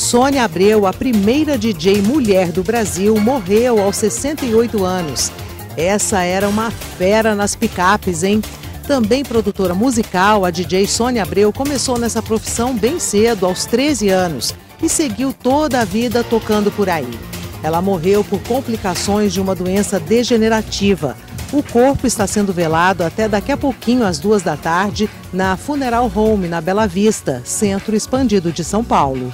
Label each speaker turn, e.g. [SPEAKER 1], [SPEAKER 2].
[SPEAKER 1] Sônia Abreu, a primeira DJ mulher do Brasil, morreu aos 68 anos. Essa era uma fera nas picapes, hein? Também produtora musical, a DJ Sônia Abreu começou nessa profissão bem cedo, aos 13 anos, e seguiu toda a vida tocando por aí. Ela morreu por complicações de uma doença degenerativa. O corpo está sendo velado até daqui a pouquinho, às duas da tarde, na Funeral Home, na Bela Vista, centro expandido de São Paulo.